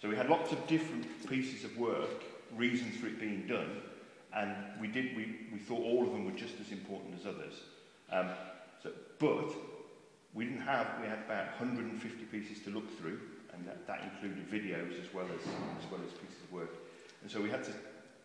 So we had lots of different pieces of work reasons for it being done, and we did we, we thought all of them were just as important as others. Um, so, but we didn't have we had about 150 pieces to look through, and that, that included videos as well as as well as pieces of work. And so we had to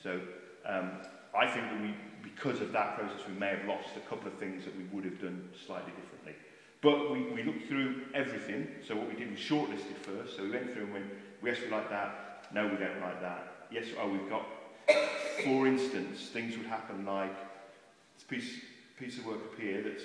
So um, I think that we, because of that process, we may have lost a couple of things that we would have done slightly differently. But we, we looked through everything. So what we did was shortlisted first. So we went through and went, yes, we like that. No, we don't like that. Yes, oh, we've got for instance, things would happen like this piece, piece of work appear that's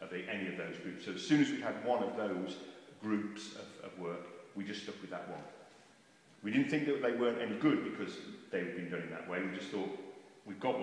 of the, any of those groups. So as soon as we had one of those groups of, of work, we just stuck with that one. We didn't think that they weren't any good because they had been done in that way. We just thought, we've got one.